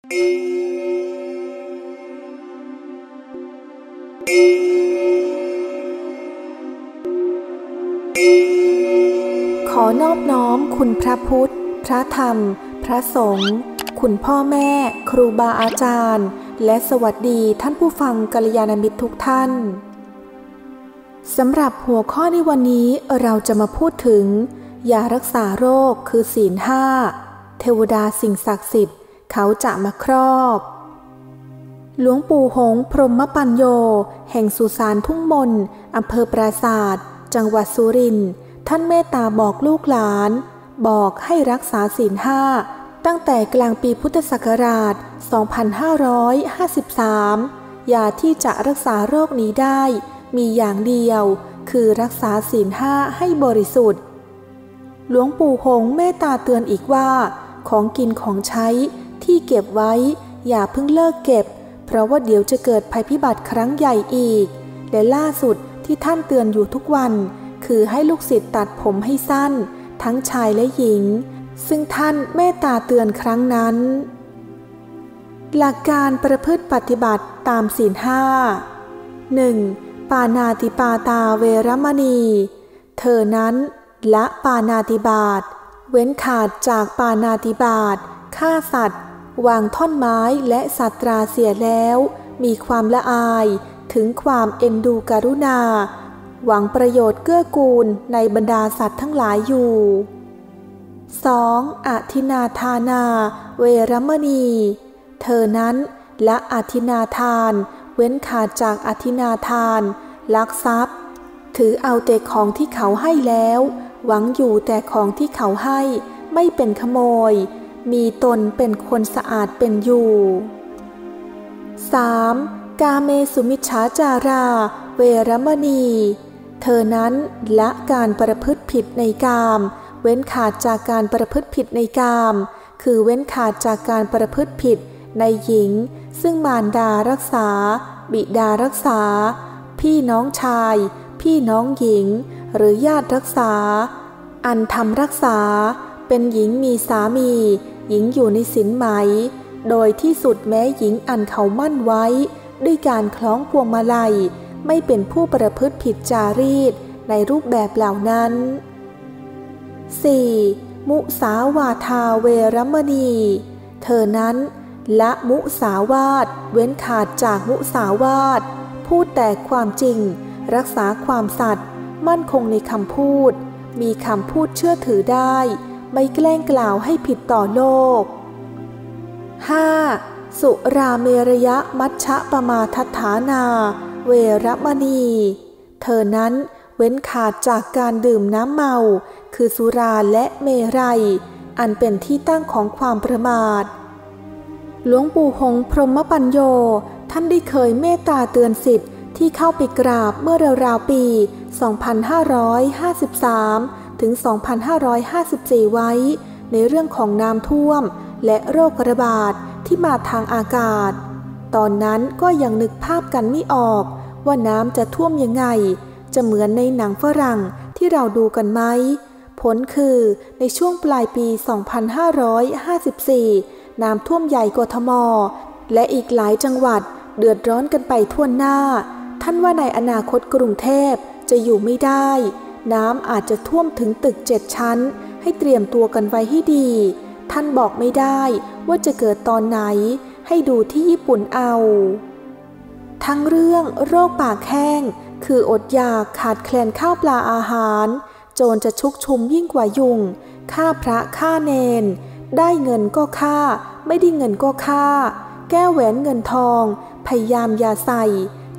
ขอนอบน้อมคุณพระพุทธ พระธรรม พระสงฆ์ คุณพ่อแม่ ครูบาอาจารย์ และสวัสดีท่านผู้ฟังกัลยาณมิตรทุกท่าน สำหรับหัวข้อในวันนี้เราจะมาพูดถึงยารักษาโรคคือศีลห้า เทวดาสิ่งศักดิ์สิทธิ์ เขาจะมาครอบ หลวงปู่หงพรหมปัญโย แห่งสุสานทุ่งมนอำเภอปราศาสตร์จังหวัดสุรินทร์ท่านเมตตาบอกลูกหลาน บอกให้รักษาศีลห้าตั้งแต่กลางปีพุทธศักราช 2553 ยาที่จะรักษาโรคนี้ได้ มีอย่างเดียว คือรักษาศีลห้าให้บริสุทธิ์ หลวงปู่หงเมตตาเตือนอีกว่า ของกินของใช้ ที่เก็บไว้ อย่าเพิ่งเลิกเก็บ เพราะว่าเดี๋ยวจะเกิดภัยพิบัติครั้งใหญ่อีก และล่าสุดที่ท่านเตือนอยู่ทุกวัน คือให้ลูกศิษย์ตัดผมให้สั้น ทั้งชายและหญิง ซึ่งท่านเมตตาเตือนครั้งนั้น หลักการประพฤติปฏิบัติตามศีลห้า 1. ปานาติปาตาเวรมณี เธอนั้นละปานาติบาตเว้นขาดจากปานาติบาตฆ่าสัตว์ วางท่อนไม้และสัตราเสียแล้ว มีความละอายถึงความเอ็นดูกรุณา หวังประโยชน์เกื้อกูลในบรรดาสัตว์ทั้งหลายอยู่ 2. อธินาทานา เวรมณี เธอนั้นละอธินาทาน เว้นขาดจากอธินาทาน ลักทรัพย์ ถือเอาแต่ของที่เขาให้แล้ว หวังอยู่แต่ของที่เขาให้ ไม่เป็นขโมย มีตนเป็นคนสะอาดเป็นอยู่ 3. กาเมสุมิชฌาจารา เวรมณี เธอนั้นละการประพฤติผิดในกาม เว้นขาดจากการประพฤติผิดในกาม คือเว้นขาดจากการประพฤติผิดในหญิง ซึ่งมารดารักษา บิดารักษา พี่น้องชาย พี่น้องหญิง หรือญาติรักษา อันทำรักษาเป็นหญิงมีสามี หญิงอยู่ในสินไหม โดยที่สุดแม้หญิงอันเขามั่นไว้ ด้วยการคล้องพวงมาลัย ไม่เป็นผู้ประพฤติผิดจารีตในรูปแบบเหล่านั้น 4. มุสาวาทาเวรมณี เธอนั้นละมุสาวาทเว้นขาดจากมุสาวาทพูดแต่ความจริง รักษาความสัตย์มั่นคงในคำพูด มีคำพูดเชื่อถือได้ ไม่แกล้งกล่าวให้ผิดต่อโลก 5. สุราเมรยะมัชชะปมาทัฐานา เวรมณี เธอนั้นเว้นขาดจากการดื่มน้ำเมา คือสุราและเมรัย อันเป็นที่ตั้งของความประมาท หลวงปู่หงพรหมปัญโย ท่านได้เคยเมตตาเตือนสิทธิ์ที่เข้าไปกราบเมื่อราวๆปี 2553 ถึง 2554 ไว้ ในเรื่องของน้ำท่วม และโรคระบาดที่มาทางอากาศ ตอนนั้นก็ยังนึกภาพกันไม่ออก ว่าน้ำจะท่วมยังไง จะเหมือนในหนังฝรั่งที่เราดูกันไหม ผลคือในช่วงปลายปี 2554 น้ำท่วมใหญ่กทม และอีกหลายจังหวัดเดือดร้อนกันไปทั่วหน้า ท่านว่าในอนาคตกรุงเทพจะอยู่ไม่ได้ น้ำอาจจะท่วมถึงตึกเจ็ดชั้น ให้เตรียมตัวกันไว้ให้ดี ท่านบอกไม่ได้ว่าจะเกิดตอนไหน ให้ดูที่ญี่ปุ่นเอา ทั้งเรื่องโรคปากแห้ง คืออดอยากขาดแคลนข้าวปลาอาหาร โจรจะชุกชุมยิ่งกว่ายุงฆ่าพระฆ่าเนน ได้เงินก็ฆ่า ไม่ได้เงินก็ฆ่า แก้วแหวนเงินทอง พยายามอย่าใส่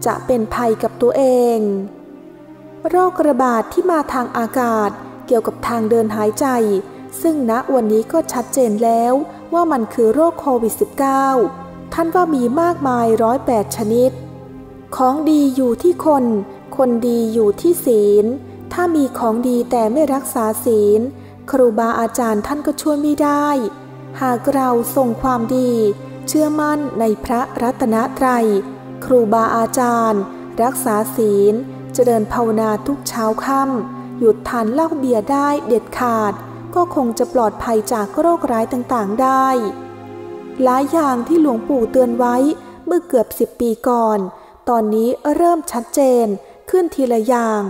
จะเป็นภัยกับตัวเอง โรคระบาดทที่มาทางอากาศ เกี่ยวกับทางเดินหายใจ ซึ่งณวันนี้ก็ชัดเจนแล้วว่ามันคือโรคโควิด -19 ท่านว่ามีมากมายร้อยแปดชนิด ของดีอยู่ที่คน คนดีอยู่ที่ศีล ถ้ามีของดีแต่ไม่รักษาศีล ครูบาอาจารย์ท่านก็ช่วยไม่ได้ หากเราทรงความดี เชื่อมั่นในพระรัตนตรัย ครูบาอาจารย์ รักษาศีล จริญภาวนาทุกเช้าค่ำหยุดทานเหล้าเบียร์ได้เด็ดขาด ก็คงจะปลอดภัยจากโรคร้ายต่างๆได้ หลายอย่างที่หลวงปู่เตือนไว้เมื่อเกือบสิบปีก่อน ตอนนี้เริ่มชัดเจนขึ้นทีละอย่าง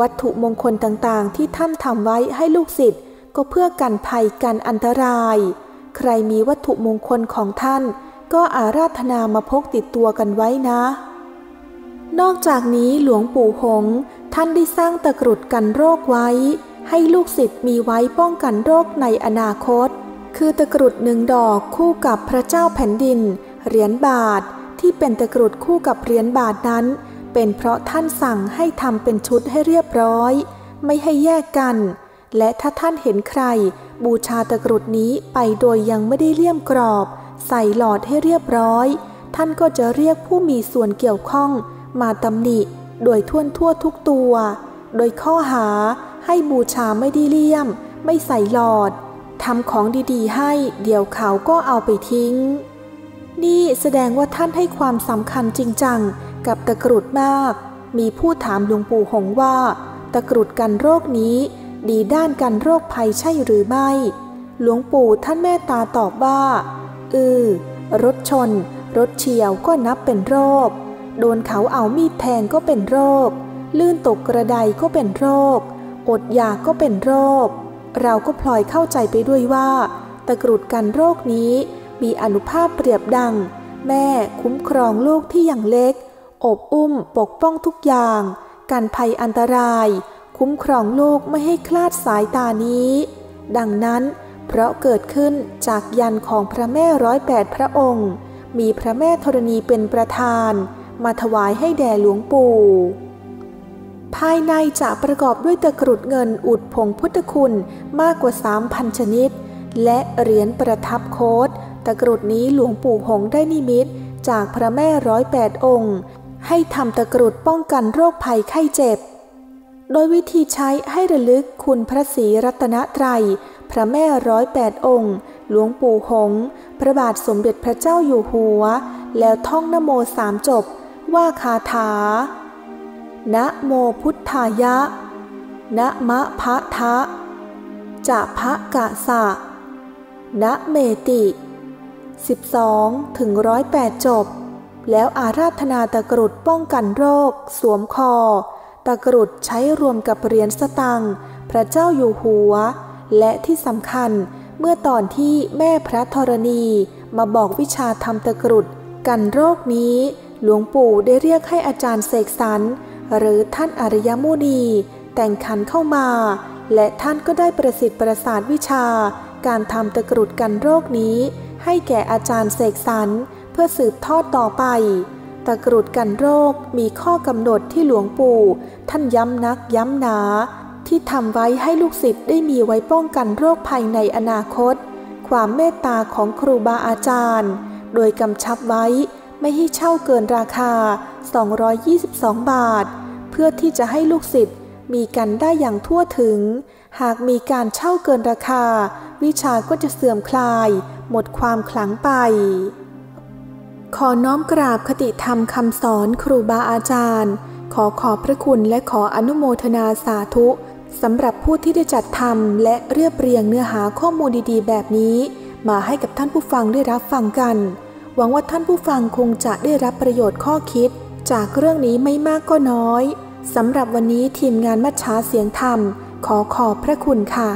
วัตถุมงคลต่างๆ ที่ท่านทำไว้ให้ลูกศิษย์ก็เพื่อกันภัยกันอันตราย ใครมีวัตถุมงคลของท่าน ก็อาราธนามาพกติดตัวกันไว้นะ นอกจากนี้หลวงปู่หง ท่านได้สร้างตะกรุดกันโรคไว้ ให้ลูกศิษย์มีไว้ป้องกันโรคในอนาคต คือตะกรุดหนึ่งดอกคู่กับพระเจ้าแผ่นดิน เหรียญบาท ที่เป็นตะกรุดคู่กับเหรียญบาทนั้น เป็นเพราะท่านสั่งให้ทำเป็นชุดให้เรียบร้อย ไม่ให้แยกกัน และถ้าท่านเห็นใคร บูชาตะกรุดนี้ไปโดยยังไม่ได้เลี่ยมกรอบ ใส่หลอดให้เรียบร้อย ท่านก็จะเรียกผู้มีส่วนเกี่ยวข้อง มาตำหนิโดยท่วนทั่วทุกตัว โดยข้อหาให้บูชาไม่ได้เลี่ยม ไม่ใส่หลอดทำของดีๆ ให้เดี๋ยวเขาก็เอาไปทิ้ง นี่แสดงว่าท่านให้ความสำคัญจริงจังกับตะกรุดมาก มีผู้ถามหลวงปู่หงว่า ตะกรุดกันโรคนี้ ดีด้านกันโรคภัยใช่หรือไม่ หลวงปู่ท่านแม่ตาตอบว่าเออรถชน รถเฉียวก็นับเป็นโรค โดนเขาเอามีดแทงก็เป็นโรค ลื่นตกกระไดก็เป็นโรค อดอยากก็เป็นโรค เราก็พลอยเข้าใจไปด้วยว่า ตะกรุดกันโรคนี้ มีอนุภาพเปรียบดัง แม่คุ้มครองลูกที่ยังเล็ก อบอุ้มปกป้องทุกอย่างกันภัยอันตราย คุ้มครองลูกไม่ให้คลาดสายตานี้ ดังนั้นเพราะเกิดขึ้นจากยันของพระแม่ร้อยแปดพระองค์ มีพระแม่ธรณีเป็นประธาน มาถวายให้แด่หลวงปู่ ภายในจะประกอบด้วยตะกรุดเงินอุดผงพุทธคุณมากกว่า 3,000 ชนิด และเหรียญประทับโคดตะกรุดนี้หลวงปู่หงได้นิมิตจากพระแม่ร้อยแปดองค์ ให้ทำตะกรุดป้องกันโรคภัยไข้เจ็บ โดยวิธีใช้ให้ระลึกคุณพระศรีรัตนตรัย พระแม่ร้อยแปดองค์ หลวงปู่หง พระบาทสมเด็จพระเจ้าอยู่หัว แล้วท่องนโมสามจบ ว่าคาถา นะโมพุทธายะ นะมะพะทะ จะพะกะสะ นะเมติ 12 ถึงร้อยแปดจบ แล้วอาราธนาตะกรุดป้องกันโรค สวมคอ ตะกรุดใช้รวมกับเหรียญสตังพระเจ้าอยู่หัว และที่สำคัญเมื่อตอนที่แม่พระธรณีมาบอกวิชาทำตะกรุดกันโรคนี้ หลวงปู่ได้เรียกให้อาจารย์เสกสรรหรือท่านอริยมุนี แต่งขันเข้ามา และท่านก็ได้ประสิทธิ์ประสาทวิชา การทำตะกรุดกันโรคนี้ ให้แก่อาจารย์เสกสรรเพื่อสืบทอดต่อไป ตะกรุดกันโรคมีข้อกำหนดที่หลวงปู่ ท่านย้ำนักย้ำหนา ที่ทำไว้ให้ลูกศิษย์ได้มีไว้ป้องกันโรคภัยในอนาคต ความเมตตาของครูบาอาจารย์ โดยกำชับไว้ ไม่ให้เช่าเกินราคา 222 บาท เพื่อที่จะให้ลูกศิษย์มีกันได้อย่างทั่วถึง หากมีการเช่าเกินราคา วิชาก็จะเสื่อมคลาย หมดความขลังไป ขอน้อมกราบคติธรรมคำสอนครูบาอาจารย์ ขอขอบพระคุณและขออนุโมทนาสาธุสำหรับผู้ที่ได้จัดทำและเรียบเรียงเนื้อหาข้อมูลดีๆ แบบนี้ มาให้กับท่านผู้ฟังได้รับฟังกัน หวังว่าท่านผู้ฟังคงจะได้รับประโยชน์ข้อคิด จากเรื่องนี้ไม่มากก็น้อยสำหรับวันนี้ทีมงานมัชชาเสียงธรรม ขอขอบพระคุณค่ะ